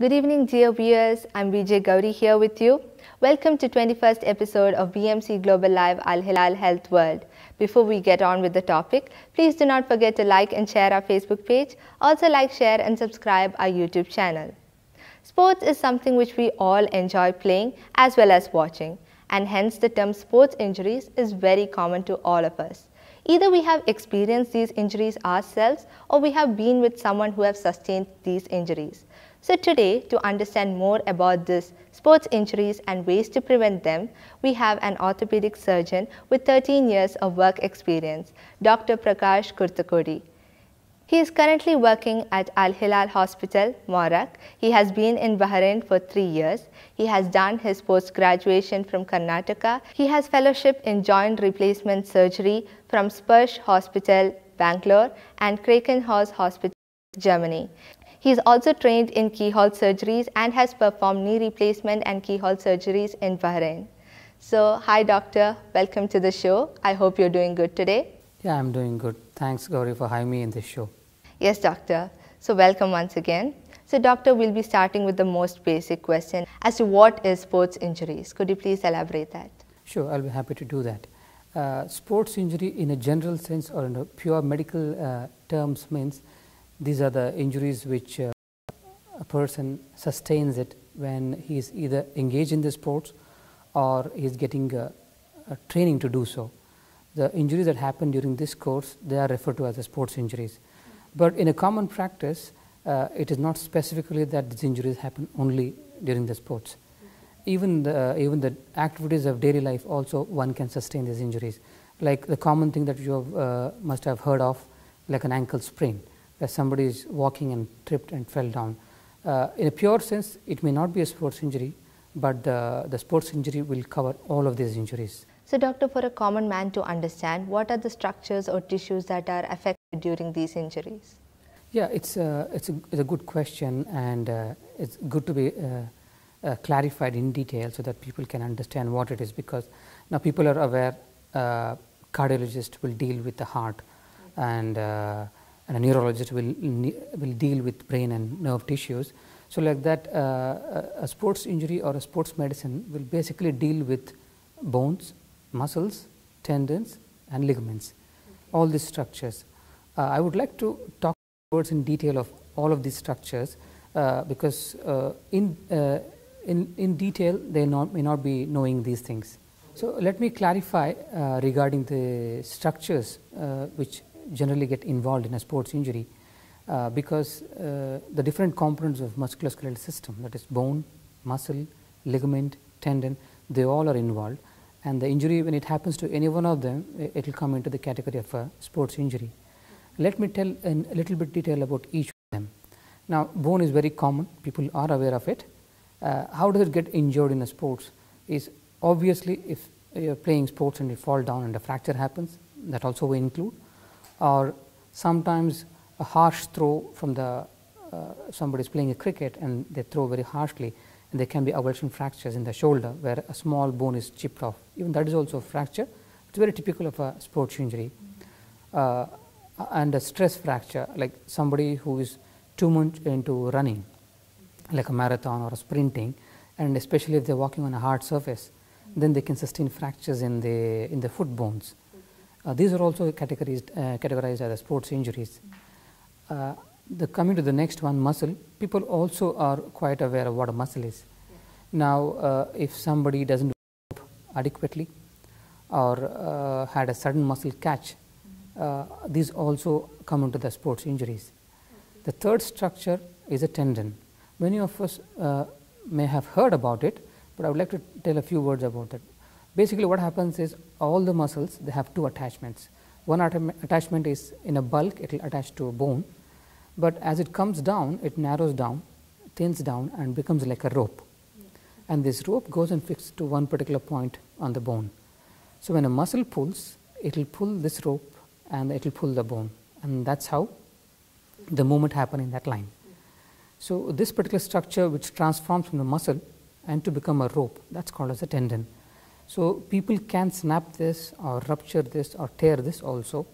Good evening, dear viewers. I'm Vijay Gauri here with you. Welcome to 21st episode of BMC Global Live Al Hilal Health World. Before we get on with the topic, please do not forget to like and share our Facebook page. Also like, share and subscribe our YouTube channel. Sports is something which we all enjoy playing as well as watching and hence the term sports injuries is very common to all of us. Either we have experienced these injuries ourselves or we have been with someone who have sustained these injuries. So today, to understand more about this sports injuries and ways to prevent them, we have an orthopedic surgeon with 13 years of work experience, Dr. Prakash Kurtakoti. He is currently working at Al Hilal Hospital, Muharraq. He has been in Bahrain for three years. He has done his post graduation from Karnataka. He has fellowship in joint replacement surgery from Sparsh Hospital, Bangalore, and Krankenhaus Hospital, Germany. He is also trained in keyhole surgeries and has performed knee replacement and keyhole surgeries in Bahrain. So, hi doctor, welcome to the show. I hope you're doing good today. Yeah, I'm doing good. Thanks, Gauri, for having me in this show. Yes, doctor. So, welcome once again. So, doctor, we'll be starting with the most basic question as to what is sports injuries. Could you please elaborate that? Sure, I'll be happy to do that. Uh, sports injury, in a general sense or in a pure medical uh, terms, means these are the injuries which uh, a person sustains it when he is either engaged in the sports or he is getting uh, training to do so. The injuries that happen during this course, they are referred to as the sports injuries. But in a common practice, uh, it is not specifically that these injuries happen only during the sports. Even the, even the activities of daily life also one can sustain these injuries. Like the common thing that you have, uh, must have heard of, like an ankle sprain where somebody is walking and tripped and fell down. Uh, in a pure sense, it may not be a sports injury, but the, the sports injury will cover all of these injuries. So, doctor, for a common man to understand, what are the structures or tissues that are affected during these injuries? Yeah, it's a, it's a, it's a good question, and uh, it's good to be uh, uh clarified in detail so that people can understand what it is. Because now people are aware, uh, cardiologist will deal with the heart, and uh, and a neurologist will, will deal with brain and nerve tissues. So, like that uh, a sports injury or a sports medicine will basically deal with bones, muscles, tendons and ligaments, all these structures. Uh, I would like to talk words in detail of all of these structures uh, because uh, in, uh, in, in detail they not, may not be knowing these things. So, let me clarify uh, regarding the structures which generally get involved in a sports injury uh, because uh, the different components of musculoskeletal system that is bone, muscle, ligament, tendon they all are involved and the injury when it happens to any one of them it will come into the category of a sports injury. Let me tell in a little bit detail about each of them. Now bone is very common people are aware of it. Uh, how does it get injured in a sports is obviously if you are playing sports and you fall down and a fracture happens that also will include or sometimes a harsh throw from the uh, somebody is playing a cricket and they throw very harshly and there can be avulsion fractures in the shoulder where a small bone is chipped off. Even that is also a fracture. It is very typical of a sports injury. Uh, and a stress fracture like somebody who is too much into running like a marathon or a sprinting and especially if they are walking on a hard surface then they can sustain fractures in the in the foot bones uh, these are also categorized, uh, categorized as sports injuries. Uh, the coming to the next one, muscle. People also are quite aware of what a muscle is. Yeah. Now, uh, if somebody doesn't adequately or uh, had a sudden muscle catch, uh, these also come into the sports injuries. The third structure is a tendon. Many of us may have heard about it, but I would like to tell a few words about that. Basically what happens is all the muscles they have two attachments. One attachment is in a bulk it will attach to a bone, but as it comes down it narrows down, thins down and becomes like a rope. And this rope goes and fixed to one particular point on the bone. So when a muscle pulls, it will pull this rope and it will pull the bone and that is how the movement happen in that line. So this particular structure which transforms from the muscle and to become a rope that is called as a tendon. So, people can snap this or rupture this or tear this also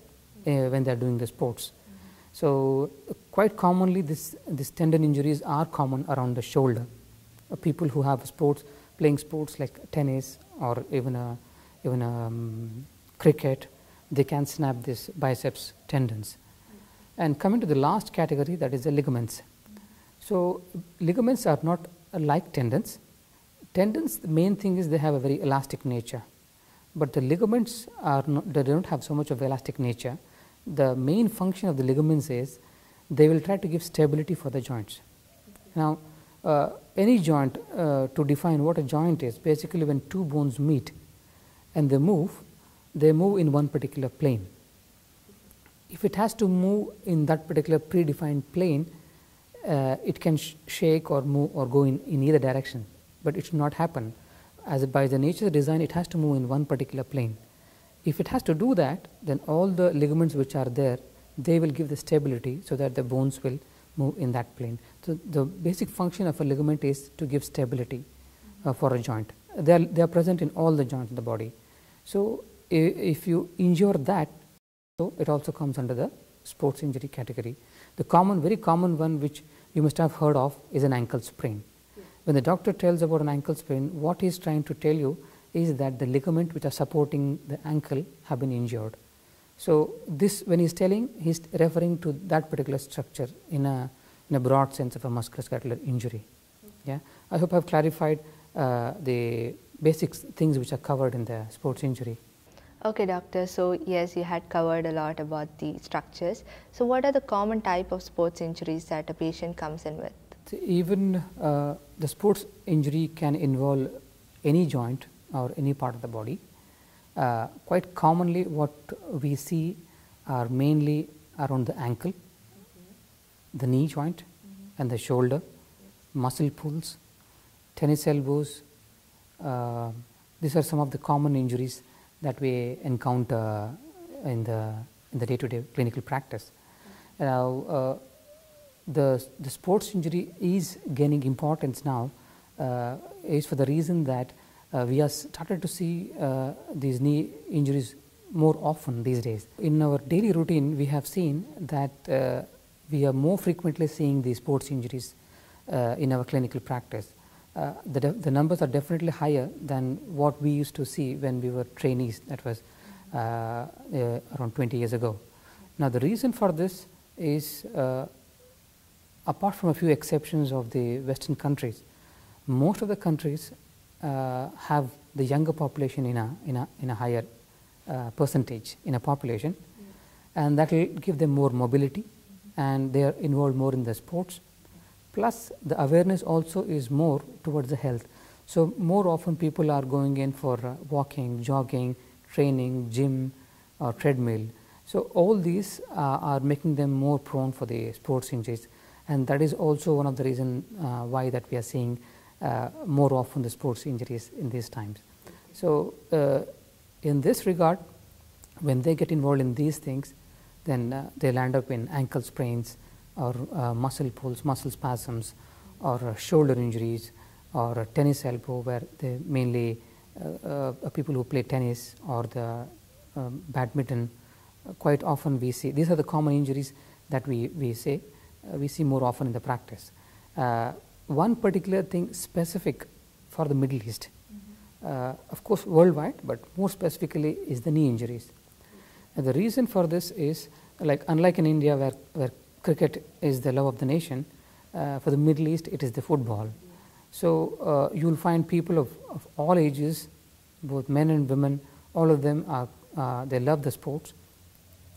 uh, when they are doing the sports. So, quite commonly this, this tendon injuries are common around the shoulder. Uh, people who have sports, playing sports like tennis or even, a, even a, um, cricket, they can snap this biceps tendons. And coming to the last category that is the ligaments. So, ligaments are not like tendons. Tendons, the main thing is they have a very elastic nature, but the ligaments are not, they don't have so much of elastic nature. The main function of the ligaments is they will try to give stability for the joints. Now, uh, any joint uh, to define what a joint is basically when two bones meet and they move, they move in one particular plane. If it has to move in that particular predefined plane, uh, it can sh shake or move or go in, in either direction, but it should not happen. As by the nature of the design, it has to move in one particular plane. If it has to do that, then all the ligaments which are there, they will give the stability so that the bones will move in that plane. So, the basic function of a ligament is to give stability uh, for a joint. They are, they are present in all the joints in the body. So, if you injure that, so it also comes under the sports injury category. The common, very common one which you must have heard of is an ankle sprain. When the doctor tells about an ankle sprain, what he is trying to tell you is that the ligament which are supporting the ankle have been injured. So, this when he is telling he is referring to that particular structure in a in a broad sense of a musculoskeletal injury. Yeah, I hope I have clarified uh, the basic things which are covered in the sports injury. Okay, doctor. So yes, you had covered a lot about the structures. So what are the common type of sports injuries that a patient comes in with? Even uh, the sports injury can involve any joint or any part of the body. Uh, quite commonly what we see are mainly around the ankle, mm-hmm. the knee joint mm-hmm. and the shoulder, muscle pulls, tennis elbows. Uh, these are some of the common injuries that we encounter in the in the day to day clinical practice. Mm-hmm. Now, uh, the, the sports injury is gaining importance now uh, is for the reason that uh, we have started to see uh, these knee injuries more often these days. In our daily routine, we have seen that uh, we are more frequently seeing these sports injuries uh, in our clinical practice. Uh, the, the numbers are definitely higher than what we used to see when we were trainees, that was around 20 years ago. Now, the reason for this is apart from a few exceptions of the Western countries, most of the countries uh, have the younger population in a, in a, in a higher uh, percentage in a population and that will give them more mobility and they are involved more in the sports. Plus the awareness also is more towards the health. So more often people are going in for uh, walking, jogging, training, gym or treadmill. So all these uh, are making them more prone for the sports injuries and that is also one of the reason uh, why that we are seeing uh, more often the sports injuries in these times. So, uh, in this regard when they get involved in these things then uh, they will end up in ankle sprains or uh, muscle pulls, muscle spasms or uh, shoulder injuries or tennis elbow where they mainly people who play tennis or the um, badminton quite often we see these are the common injuries that we, we uh, we see more often in the practice. Uh, one particular thing specific for the Middle East, mm-hmm. uh, of course worldwide, but more specifically is the knee injuries. And the reason for this is like unlike in India where, where cricket is the love of the nation, uh, for the Middle East it is the football. So uh, you will find people of, of all ages, both men and women, all of them are uh, they love the sports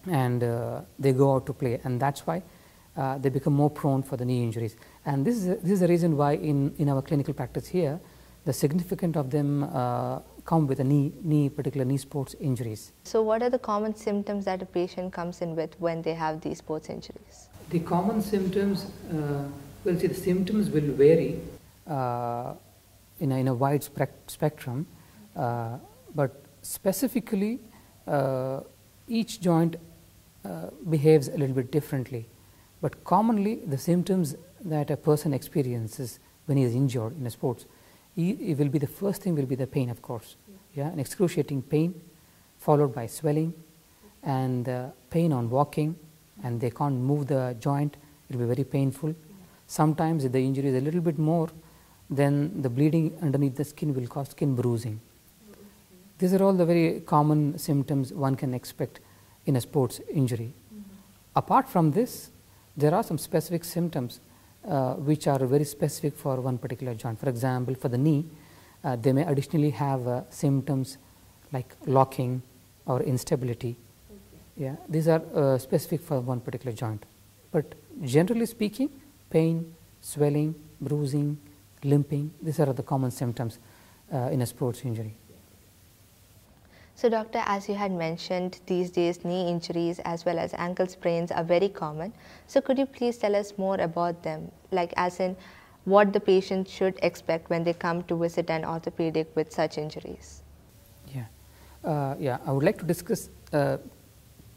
and they go out to play and that's why uh, they become more prone for the knee injuries. And this is, this is the reason why in, in our clinical practice here, the significant of them uh, come with a knee, knee, particular knee sports injuries. So what are the common symptoms that a patient comes in with when they have these sports injuries? The common symptoms, uh, well see the symptoms will vary uh, in, a, in a wide spectrum, uh, but specifically uh, each joint behaves a little bit differently. But commonly the symptoms that a person experiences when he is injured in a sports, it will be the first thing will be the pain of course, yeah, yeah an excruciating pain followed by swelling and uh, pain on walking and they can't move the joint, it will be very painful. Sometimes if the injury is a little bit more, then the bleeding underneath the skin will cause skin bruising. These are all the very common symptoms one can expect in a sports injury. Apart from this, there are some specific symptoms uh, which are very specific for one particular joint. For example, for the knee, uh, they may additionally have uh, symptoms like locking or instability. Okay. Yeah, these are uh, specific for one particular joint. But generally speaking, pain, swelling, bruising, limping, these are the common symptoms uh, in a sports injury. So, doctor, as you had mentioned, these days knee injuries as well as ankle sprains are very common. So, could you please tell us more about them, like as in what the patient should expect when they come to visit an orthopedic with such injuries? Yeah, uh, yeah. I would like to discuss uh,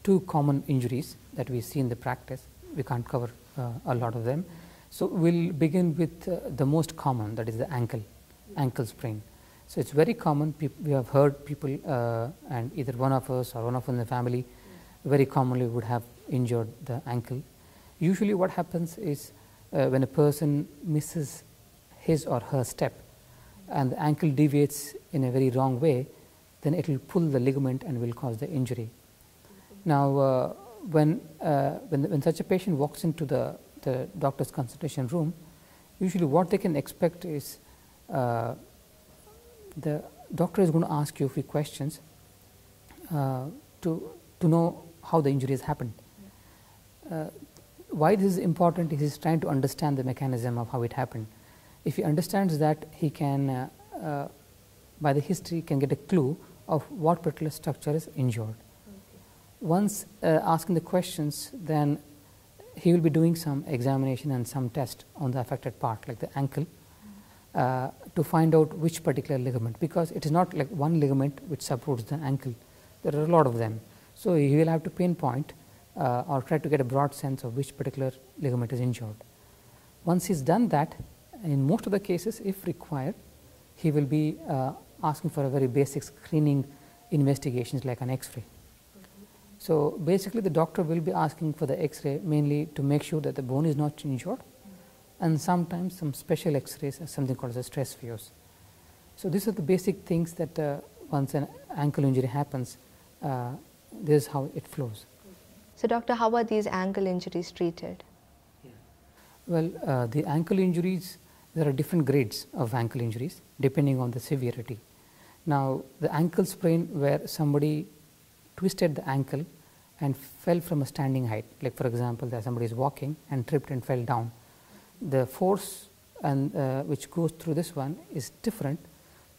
two common injuries that we see in the practice. We can't cover uh, a lot of them. So, we'll begin with uh, the most common, that is the ankle, ankle sprain. So, it's very common, we have heard people uh, and either one of us or one of us in the family very commonly would have injured the ankle. Usually what happens is uh, when a person misses his or her step and the ankle deviates in a very wrong way, then it will pull the ligament and will cause the injury. Now, uh, when, uh, when, when such a patient walks into the, the doctor's consultation room, usually what they can expect is uh, the doctor is going to ask you a few questions uh, to, to know how the injury has happened. Uh, why this is important is he's trying to understand the mechanism of how it happened. If he understands that, he can, uh, uh by the history, can get a clue of what particular structure is injured. Okay. Once uh, asking the questions, then he will be doing some examination and some test on the affected part, like the ankle, uh, to find out which particular ligament because it is not like one ligament which supports the ankle. There are a lot of them. So he will have to pinpoint uh, or try to get a broad sense of which particular ligament is injured. Once he's done that in most of the cases if required he will be uh, asking for a very basic screening investigations like an x-ray. So basically the doctor will be asking for the x-ray mainly to make sure that the bone is not injured and sometimes some special x-rays something called as a stress views. So these are the basic things that uh, once an ankle injury happens, uh, this is how it flows. So doctor, how are these ankle injuries treated? Yeah. Well, uh, the ankle injuries, there are different grades of ankle injuries depending on the severity. Now, the ankle sprain where somebody twisted the ankle and fell from a standing height, like for example, that somebody is walking and tripped and fell down the force and uh, which goes through this one is different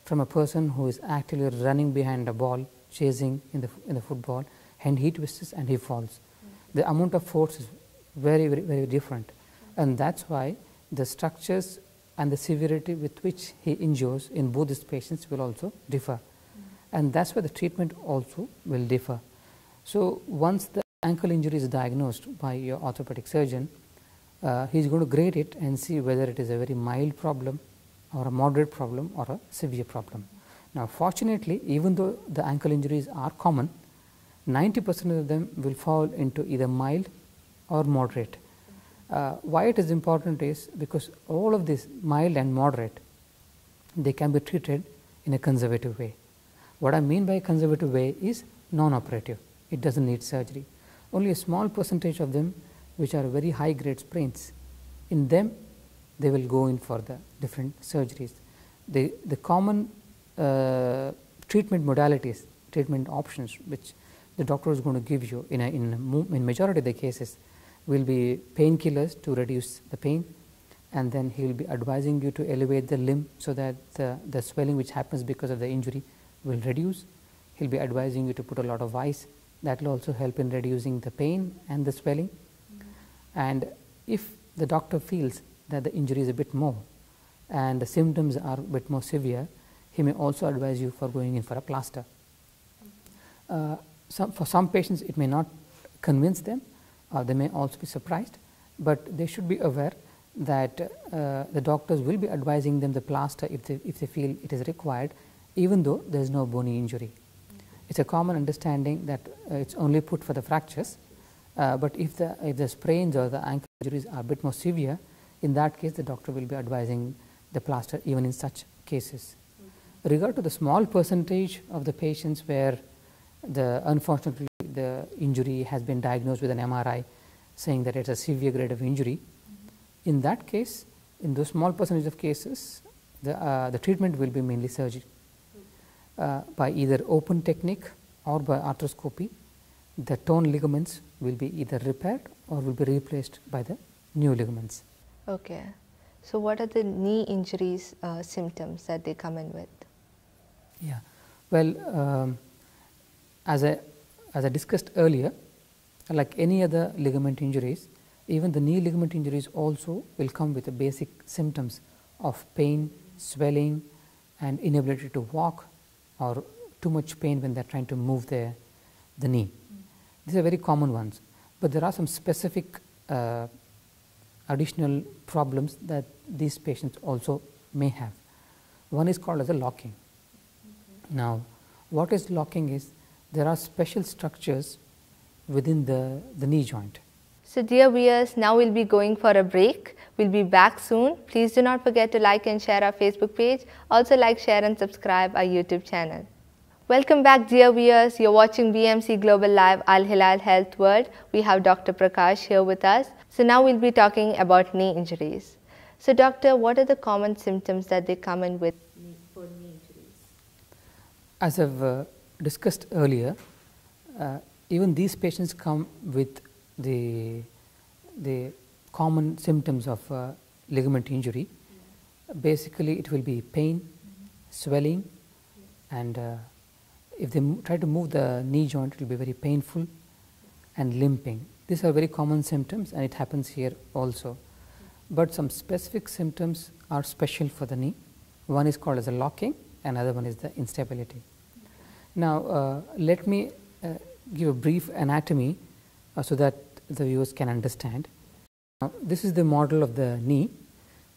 from a person who is actually running behind a ball chasing in the in the football and he twists and he falls mm. the amount of force is very very very different and that's why the structures and the severity with which he injures in both these patients will also differ mm. and that's why the treatment also will differ so once the ankle injury is diagnosed by your orthopedic surgeon uh, he is going to grade it and see whether it is a very mild problem or a moderate problem or a severe problem. Now, fortunately, even though the ankle injuries are common, 90 percent of them will fall into either mild or moderate. Uh, why it is important is because all of these mild and moderate, they can be treated in a conservative way. What I mean by conservative way is non-operative. It does not need surgery. Only a small percentage of them which are very high grade sprains, in them they will go in for the different surgeries. The, the common uh, treatment modalities, treatment options which the doctor is going to give you in, a, in, in majority of the cases will be painkillers to reduce the pain and then he will be advising you to elevate the limb so that the, the swelling which happens because of the injury will reduce. He will be advising you to put a lot of ice that will also help in reducing the pain and the swelling and if the doctor feels that the injury is a bit more and the symptoms are a bit more severe, he may also advise you for going in for a plaster. Uh, some, for some patients it may not convince them or they may also be surprised, but they should be aware that uh, the doctors will be advising them the plaster if they, if they feel it is required even though there is no bony injury. It is a common understanding that uh, it is only put for the fractures Uh, but if the, if the sprains or the ankle injuries are a bit more severe, in that case the doctor will be advising the plaster even in such cases. Okay. Regard to the small percentage of the patients where the unfortunately the injury has been diagnosed with an MRI saying that it's a severe grade of injury, mm -hmm. in that case, in those small percentage of cases, the, uh, the treatment will be mainly surgery uh, by either open technique or by arthroscopy the torn ligaments will be either repaired or will be replaced by the new ligaments. Okay. So, what are the knee injuries uh, symptoms that they come in with? Yeah. Well, um, as, I, as I discussed earlier, like any other ligament injuries, even the knee ligament injuries also will come with the basic symptoms of pain, swelling and inability to walk or too much pain when they are trying to move their, the knee. These are very common ones, but there are some specific uh, additional problems that these patients also may have. One is called as a locking. Okay. Now, what is locking is there are special structures within the, the knee joint. So, dear viewers, now we'll be going for a break. We'll be back soon. Please do not forget to like and share our Facebook page. Also, like, share, and subscribe our YouTube channel. Welcome back dear viewers, you're watching BMC Global Live Al Hilal Health World. We have Dr. Prakash here with us. So now we'll be talking about knee injuries. So doctor, what are the common symptoms that they come in with for knee injuries? As I've uh, discussed earlier, uh, even these patients come with the, the common symptoms of uh, ligament injury. Yeah. Basically, it will be pain, mm -hmm. swelling, yeah. and uh, if they try to move the knee joint, it will be very painful and limping. These are very common symptoms and it happens here also. But some specific symptoms are special for the knee. One is called as a locking, another one is the instability. Now, uh, let me uh, give a brief anatomy uh, so that the viewers can understand. Now, this is the model of the knee.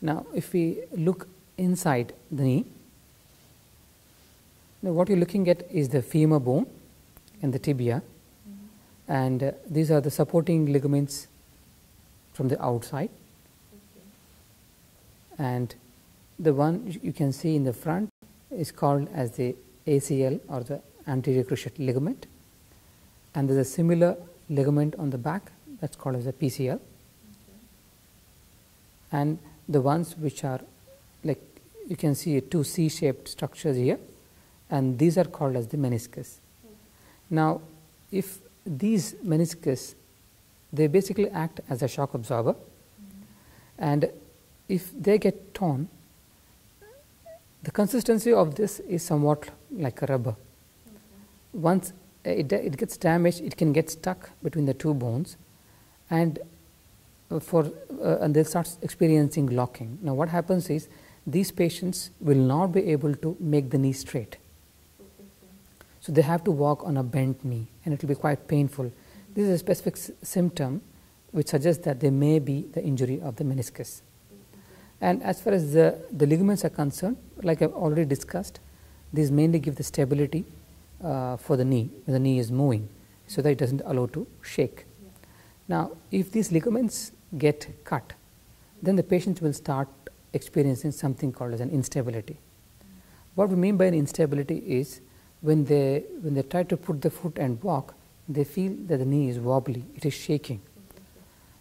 Now, if we look inside the knee, now, what you're looking at is the femur bone and the tibia, mm -hmm. and uh, these are the supporting ligaments from the outside. Okay. And the one you can see in the front is called as the ACL or the anterior cruciate ligament, and there's a similar ligament on the back that's called as the PCL. Okay. And the ones which are like you can see two C-shaped structures here and these are called as the meniscus. Now, if these meniscus, they basically act as a shock absorber, and if they get torn, the consistency of this is somewhat like a rubber. Once it, it gets damaged, it can get stuck between the two bones, and for uh, and they start experiencing locking. Now, what happens is these patients will not be able to make the knee straight so they have to walk on a bent knee and it will be quite painful. This is a specific symptom which suggests that there may be the injury of the meniscus. And as far as the, the ligaments are concerned, like I've already discussed, these mainly give the stability uh, for the knee when the knee is moving so that it doesn't allow to shake. Now, if these ligaments get cut, then the patient will start experiencing something called as an instability. What we mean by an instability is when they when they try to put the foot and walk, they feel that the knee is wobbly, it is shaking.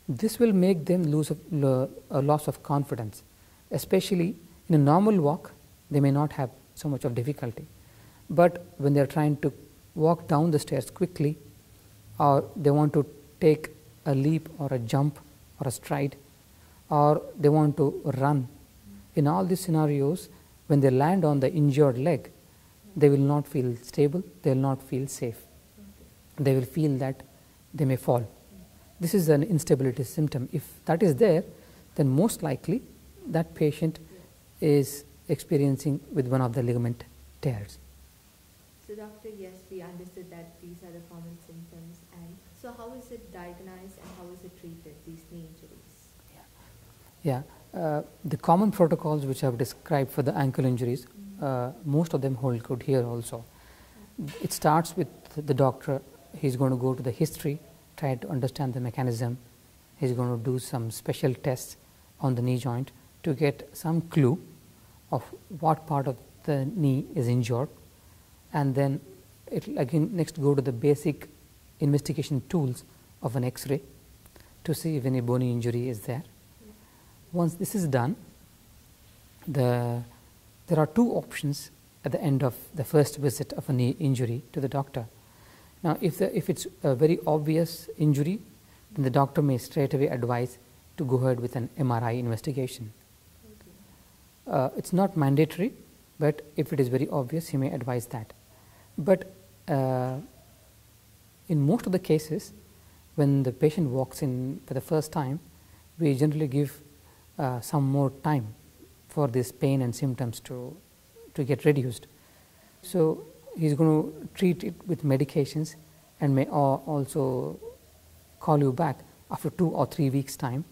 This will make them lose a, a loss of confidence, especially in a normal walk. They may not have so much of difficulty, but when they are trying to walk down the stairs quickly, or they want to take a leap or a jump or a stride, or they want to run. In all these scenarios, when they land on the injured leg, they will not feel stable, they will not feel safe. They will feel that they may fall. This is an instability symptom. If that is there, then most likely that patient is experiencing with one of the ligament tears. So, doctor, yes, we understood that these are the common symptoms. And so, how is it diagnosed and how is it treated, these knee injuries? Yeah, yeah. Uh, the common protocols which I have described for the ankle injuries uh, most of them hold good here also. It starts with the doctor, he's going to go to the history try to understand the mechanism. He's going to do some special tests on the knee joint to get some clue of what part of the knee is injured and then it will again next go to the basic investigation tools of an x-ray to see if any bony injury is there. Once this is done, the, there are two options at the end of the first visit of a knee injury to the doctor. Now, if, the, if it's a very obvious injury, then the doctor may straight away advise to go ahead with an MRI investigation. Uh, it's not mandatory, but if it is very obvious, he may advise that. But uh, in most of the cases, when the patient walks in for the first time, we generally give uh, some more time for this pain and symptoms to, to get reduced. So, he's going to treat it with medications and may also call you back after two or three weeks time,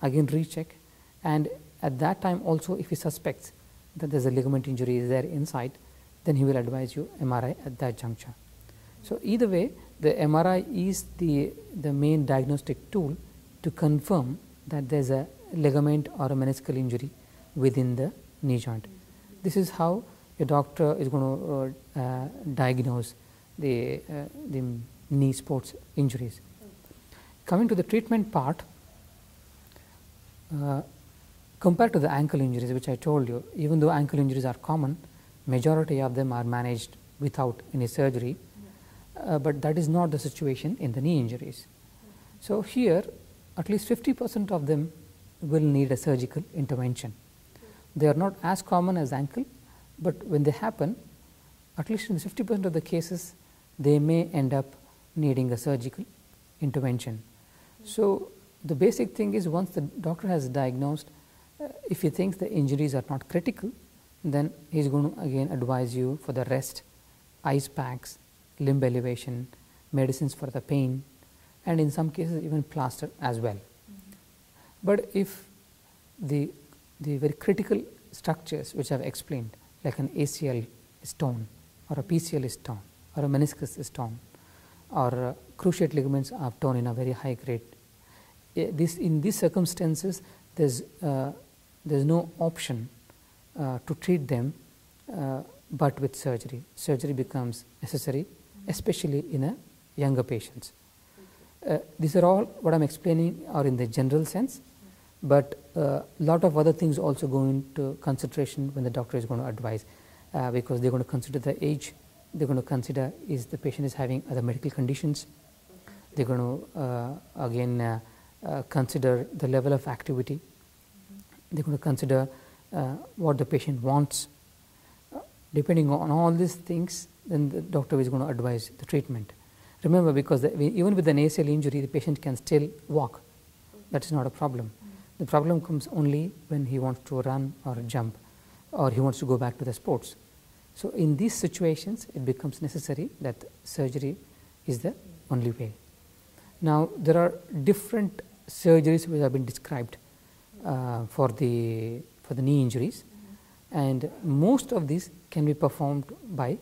again recheck and at that time also if he suspects that there is a ligament injury is there inside, then he will advise you MRI at that juncture. So, either way the MRI is the, the main diagnostic tool to confirm that there is a ligament or a meniscal injury within the knee joint. This is how a doctor is going to uh, uh, diagnose the, uh, the knee sports injuries. Coming to the treatment part, uh, compared to the ankle injuries which I told you, even though ankle injuries are common, majority of them are managed without any surgery, uh, but that is not the situation in the knee injuries. So, here at least 50 percent of them will need a surgical intervention. They are not as common as ankle, but when they happen at least in 50 percent of the cases they may end up needing a surgical intervention. So, the basic thing is once the doctor has diagnosed uh, if he thinks the injuries are not critical then he is going to again advise you for the rest ice packs, limb elevation, medicines for the pain and in some cases even plaster as well. Mm -hmm. But if the, the very critical structures which I have explained like an ACL is torn or a PCL is torn or a meniscus is torn or uh, cruciate ligaments are torn in a very high grade. Uh, this, in these circumstances there is uh, there is no option uh, to treat them uh, but with surgery. Surgery becomes necessary especially in a younger patients. Uh, these are all what I am explaining are in the general sense, but a uh, lot of other things also go into consideration when the doctor is going to advise uh, because they are going to consider the age, they are going to consider is the patient is having other medical conditions, they are going to uh, again uh, uh, consider the level of activity, they are going to consider what the patient wants. depending on all these things, then the doctor is going to advise the treatment. Remember, because the, even with an ACL injury, the patient can still walk. That is not a problem. The problem comes only when he wants to run or jump or he wants to go back to the sports. So, in these situations, it becomes necessary that surgery is the only way. Now, there are different surgeries which have been described uh, for, the, for the knee injuries and most of these can be performed by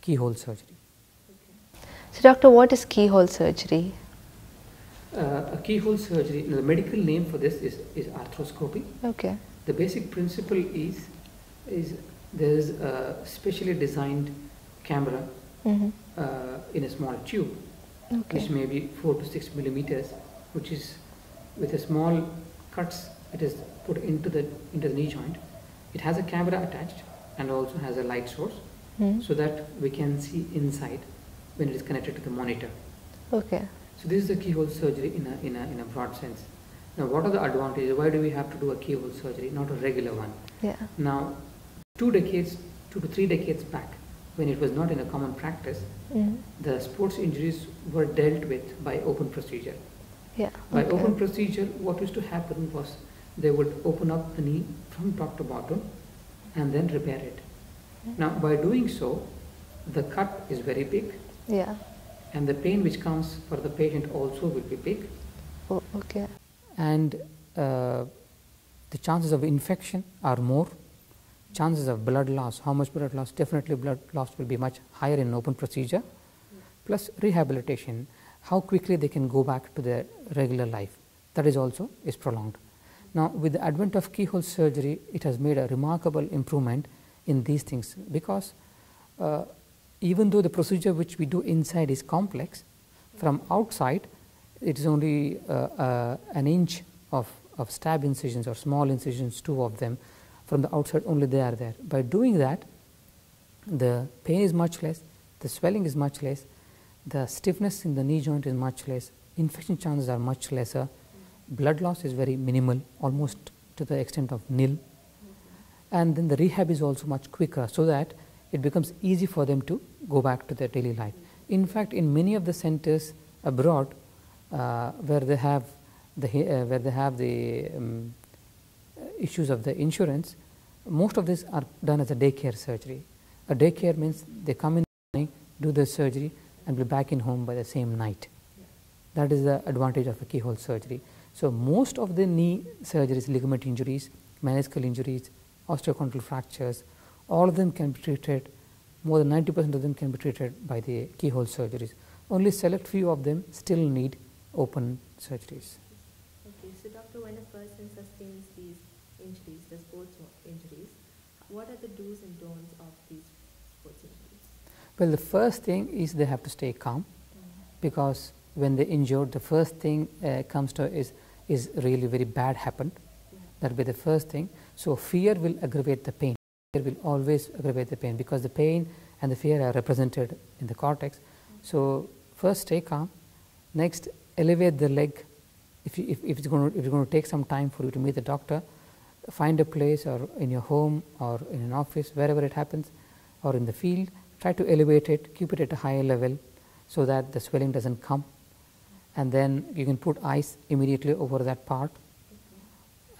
keyhole surgery. So, doctor, what is keyhole surgery? Uh, a keyhole surgery, the medical name for this is, is arthroscopy. Okay. The basic principle is, is there is a specially designed camera mm-hmm. uh, in a small tube, okay. which may be 4 to 6 millimeters, which is with a small cuts, it is put into the, into the knee joint. It has a camera attached and also has a light source mm-hmm. so that we can see inside when it is connected to the monitor. Okay. So this is the keyhole surgery in a, in a, in a broad sense. Now what are the advantages? Why do we have to do a keyhole surgery, not a regular one? Yeah. Now, two decades, two to three decades back, when it was not in a common practice, mm. the sports injuries were dealt with by open procedure. Yeah. By okay. open procedure, what used to happen was they would open up the knee from top to bottom and then repair it. Yeah. Now, by doing so, the cut is very big. Yeah and the pain which comes for the patient also will be big. Oh, okay. And uh, the chances of infection are more. Chances of blood loss, how much blood loss? Definitely blood loss will be much higher in open procedure. Plus rehabilitation. how quickly they can go back to their regular life. That is also is prolonged. Now, with the advent of keyhole surgery, it has made a remarkable improvement in these things because uh, even though the procedure which we do inside is complex, from outside it is only uh, uh, an inch of, of stab incisions or small incisions, two of them. From the outside, only they are there. By doing that, the pain is much less, the swelling is much less, the stiffness in the knee joint is much less, infection chances are much lesser, blood loss is very minimal, almost to the extent of nil, and then the rehab is also much quicker so that it becomes easy for them to go back to their daily life. In fact, in many of the centers abroad uh, where they have the uh, where they have the um, issues of the insurance, most of these are done as a daycare surgery. A daycare means they come in the morning, do the surgery, and be back in home by the same night. That is the advantage of a keyhole surgery. So most of the knee surgeries, ligament injuries, meniscal injuries, osteochondral fractures, all of them can be treated, more than 90 percent of them can be treated by the keyhole surgeries. Only select few of them still need open surgeries. Okay, so doctor, when a person sustains these injuries, the sports injuries, what are the do's and don'ts of these sports injuries? Well, the first thing is they have to stay calm mm-hmm. because when they injured, the first thing uh, comes to is is really very bad happened. Yeah. That will be the first thing. So fear will aggravate the pain. Fear will always aggravate the pain because the pain and the fear are represented in the cortex. So first stay calm. Next, elevate the leg. If, you, if, if, it's going to, if it's going to take some time for you to meet the doctor, find a place or in your home or in an office, wherever it happens, or in the field, try to elevate it, keep it at a higher level so that the swelling doesn't come. And then you can put ice immediately over that part.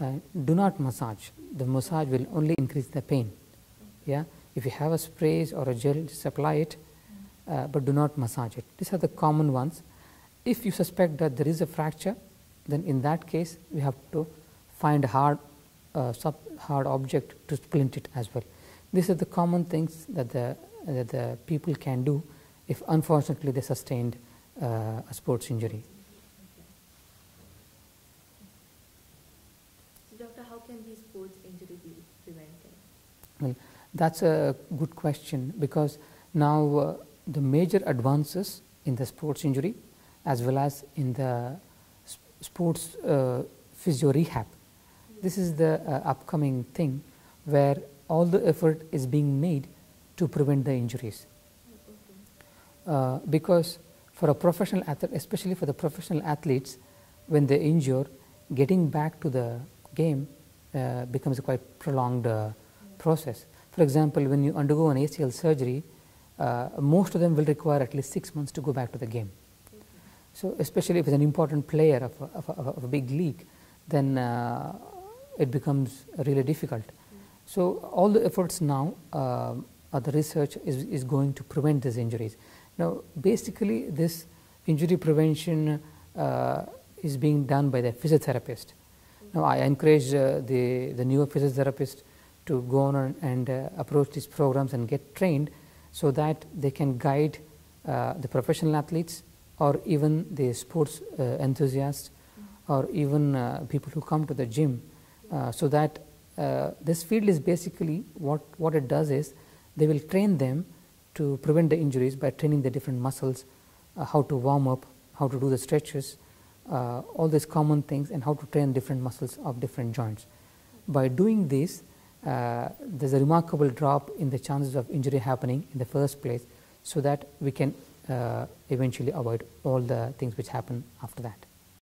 Uh, do not massage. The massage will only increase the pain. Yeah. If you have a sprays or a gel, just apply it, uh, but do not massage it. These are the common ones. If you suspect that there is a fracture, then in that case we have to find a hard, uh, sub hard object to splint it as well. These are the common things that the, that the people can do if unfortunately they sustained uh, a sports injury. So doctor, how can these sports injury be prevented? Well, that's a good question because now uh, the major advances in the sports injury as well as in the sports uh, physio rehab. This is the uh, upcoming thing where all the effort is being made to prevent the injuries. Uh, because for a professional athlete, especially for the professional athletes, when they injure, getting back to the game uh, becomes a quite prolonged uh, process. For example, when you undergo an ACL surgery, uh, most of them will require at least six months to go back to the game. So, especially if it's an important player of a, of a, of a big league, then uh, it becomes really difficult. So, all the efforts now, uh, the research is, is going to prevent these injuries. Now, basically, this injury prevention uh, is being done by the physiotherapist. Now, I encourage uh, the, the newer physiotherapists to go on and uh, approach these programs and get trained so that they can guide uh, the professional athletes or even the sports uh, enthusiasts or even uh, people who come to the gym uh, so that uh, this field is basically what, what it does is they will train them to prevent the injuries by training the different muscles, uh, how to warm up, how to do the stretches, uh, all these common things and how to train different muscles of different joints. By doing this, there's a remarkable drop in the chances of injury happening in the first place so that we can uh, eventually avoid all the things which happen after that.